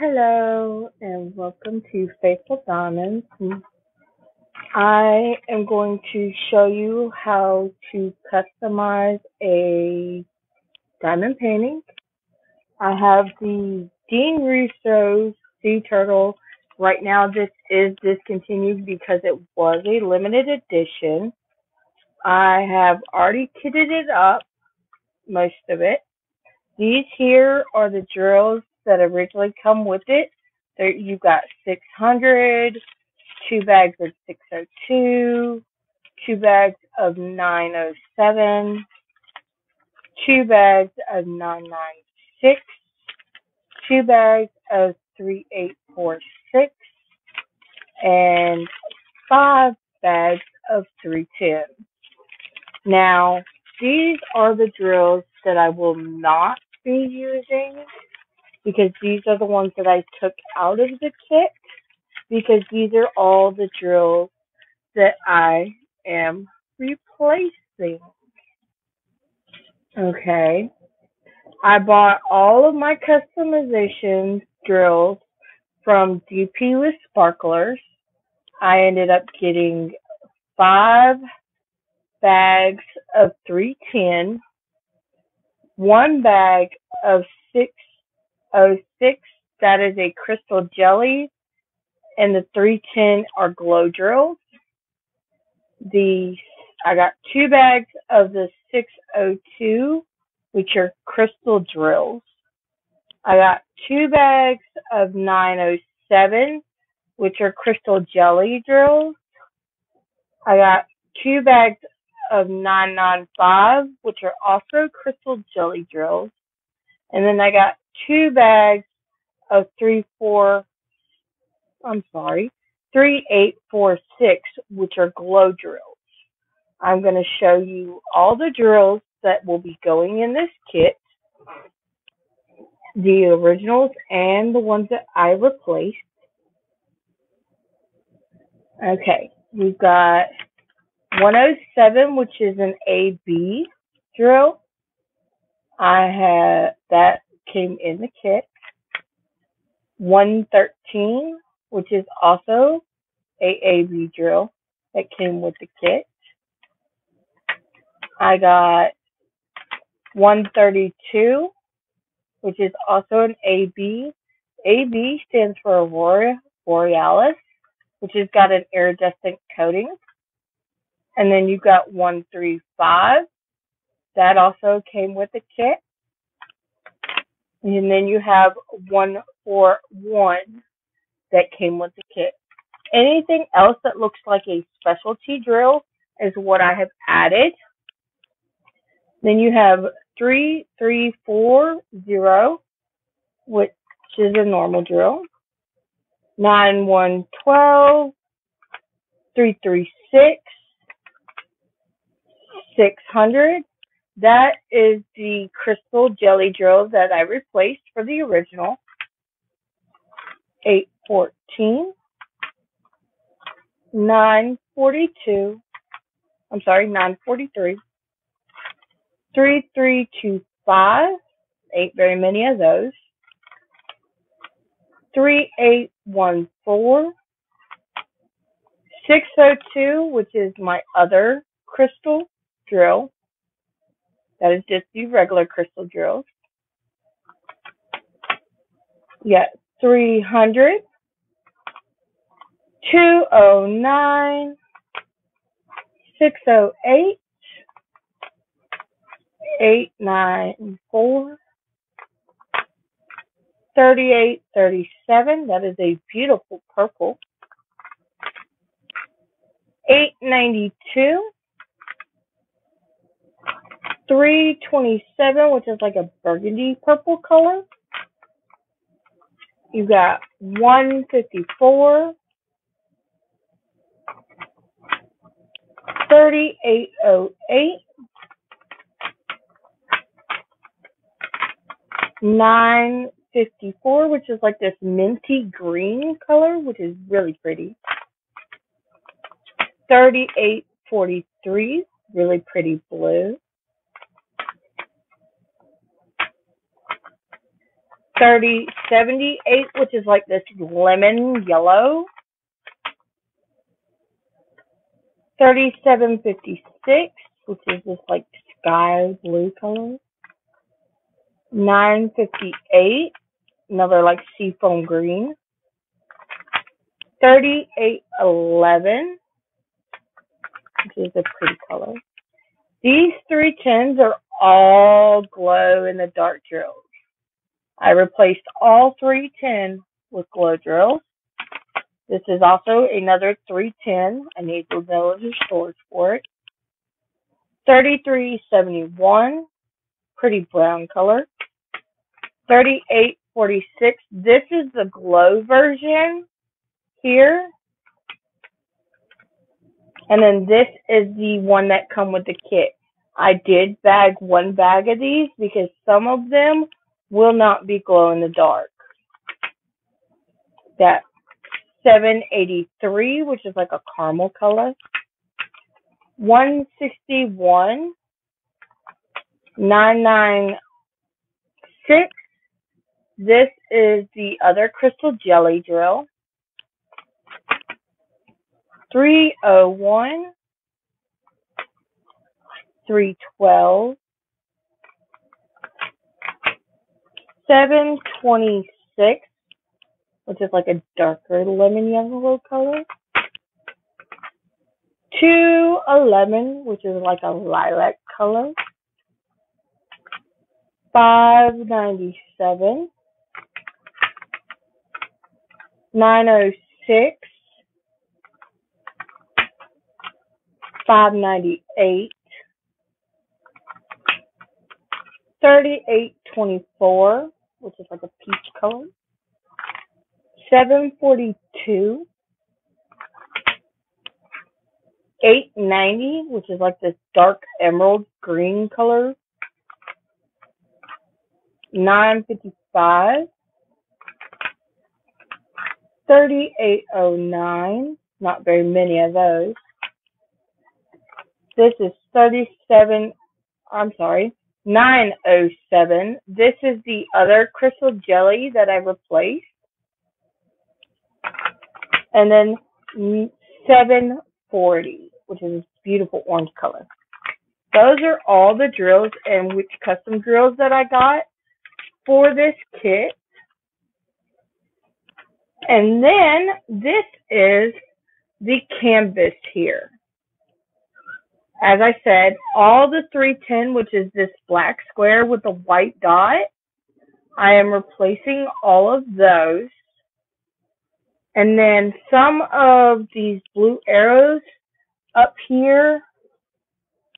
Hello and welcome to Faithful Diamonds. I am going to show you how to customize a diamond painting. I have the Dean Russo Sea Turtle. Right now this is discontinued because it was a limited edition. I have already kitted it up, most of it. These here are the drills that originally come with it. There, you've got 600, two bags of 602, two bags of 907, two bags of 996, two bags of 3846, and five bags of 310. Now, these are the drills that I will not be using because these are the ones that I took out of the kit because these are all the drills that I am replacing. Okay. I bought all of my customization drills from DP with Sparklers. I ended up getting five bags of 310, one bag of 606, that is a crystal jelly, and the 310 are glow drills. The I got two bags of the 602, which are crystal drills. I got two bags of 907, which are crystal jelly drills. I got two bags of 995, which are also crystal jelly drills. And then I got two bags of three four I'm sorry, three eight four six, which are glow drills. I'm going to show you all the drills that will be going in this kit, the originals and the ones that I replaced. Okay, we've got 107, which is an AB drill. I have that came in the kit. 113, which is also a AB drill that came with the kit. I got 132, which is also an AB. AB stands for Aurora Borealis, which has got an iridescent coating. And then you got 135. That also came with the kit. And then you have 141 that came with the kit. Anything else that looks like a specialty drill is what I have added. Then you have 3340, which is a normal drill. 9112, 336, 600. That is the crystal jelly drill that I replaced for the original. 814, 942, I'm sorry, 943, 3325, ain't very many of those. 3814, 602, which is my other crystal drill. That is just the regular crystal drills. Got 300, 209, 608, 894, 3837. That is a beautiful purple. 892, 327, which is like a burgundy purple color. You got 154, 3808, 954, which is like this minty green color, which is really pretty. 3843, really pretty blue. Thirty seventy eight, which is like this lemon yellow. Thirty seven fifty six, which is this like sky blue color. Nine fifty eight, another like seafoam green. Thirty eight eleven, which is a pretty color. These three tins are all glow in the dark drills. I replaced all 310 with glow drills. This is also another 310. I need the millimeter storage for it. 3371, pretty brown color. 3846, this is the glow version here. And then this is the one that come with the kit. I did bag one bag of these because some of them will not be glow in the dark. That 783, which is like a caramel color. 161, 996. This is the other crystal jelly drill. 301, 312, 726, which is like a darker lemon yellow color. 211, which is like a lilac color. 597, 906, 598, 3824, which is like a peach color. 742, 890, which is like this dark emerald green color. 955, 3809, not very many of those. This is 37, I'm sorry, 907. This is the other crystal jelly that I replaced. And then 740, which is this beautiful orange color. Those are all the drills and which custom drills that I got for this kit. And then this is the canvas here. As I said, all the 310, which is this black square with the white dot, I am replacing all of those. And then some of these blue arrows up here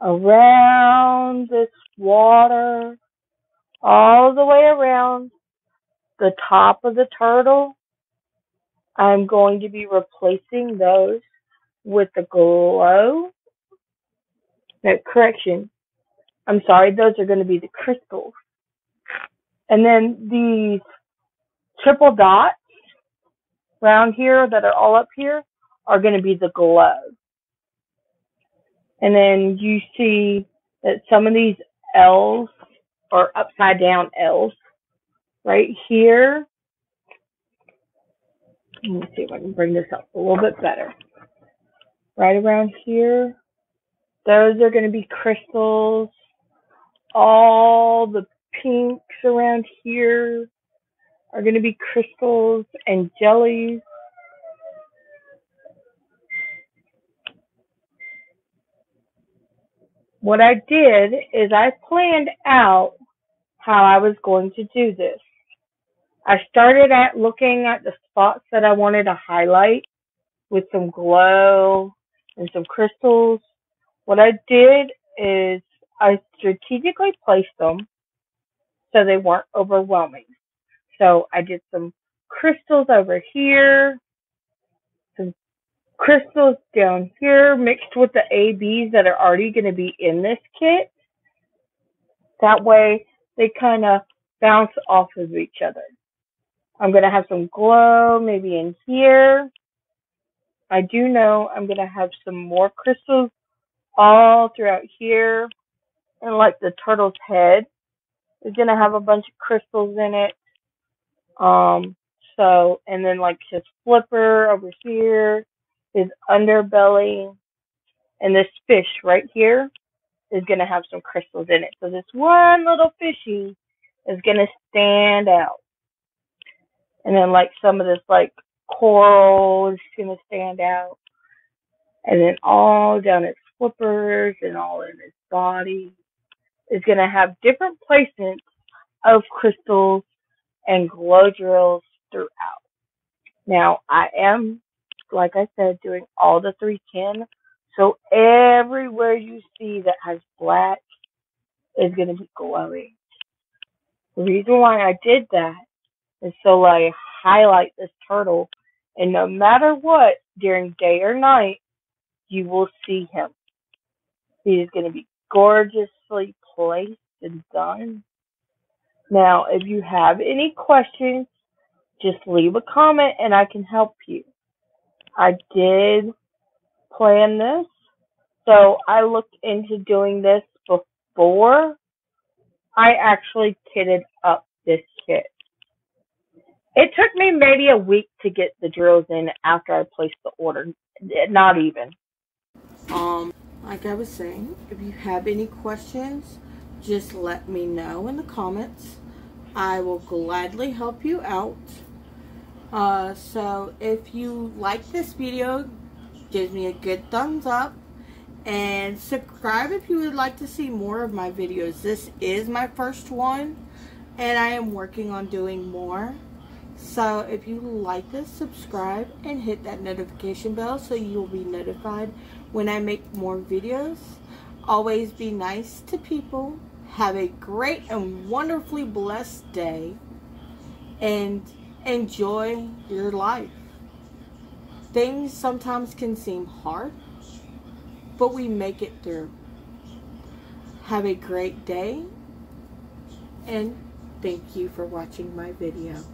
around this water, all the way around the top of the turtle, I'm going to be replacing those with the glow. No, correction. I'm sorry, those are going to be the crystals. And then these triple dots around here that are all up here are going to be the glow. And then you see that some of these L's are upside down L's right here. Let me see if I can bring this up a little bit better. Right around here, those are going to be crystals. All the pinks around here are going to be crystals and jellies. What I did is I planned out how I was going to do this. I started at looking at the spots that I wanted to highlight with some glow and some crystals. What I did is I strategically placed them so they weren't overwhelming. So I did some crystals over here, some crystals down here mixed with the ABs that are already going to be in this kit. That way they kind of bounce off of each other. I'm going to have some glow maybe in here. I do know I'm going to have some more crystals all throughout here. And like the turtle's head is to have a bunch of crystals in it. Um, so, and then like his flipper over here, his underbelly, and this fish right here is to have some crystals in it. So this one little fishy is to stand out. And then like some of this like coral is to stand out. And then all down his flippers and all in his body is going to have different placements of crystals and glow drills throughout. Now, I am, like I said, doing all the 310. So everywhere you see that has black is going to be glowing. The reason why I did that is so I highlight this turtle, and no matter what, during day or night, you will see him. Is going to be gorgeously placed and done. Now, if you have any questions, just leave a comment and I can help you. I did plan this, so I looked into doing this before I actually kitted up this kit. It took me maybe a week to get the drills in after I placed the order. Not even. Um, like I was saying, if you have any questions, just let me know in the comments. I will gladly help you out. Uh, so if you like this video, give me a good thumbs up and subscribe if you would like to see more of my videos. This is my first one and I am working on doing more. So if you like this, subscribe and hit that notification bell so you'll be notified when I make more videos. Always be nice to people. Have a great and wonderfully blessed day. And enjoy your life. Things sometimes can seem hard, but we make it through. Have a great day. And thank you for watching my video.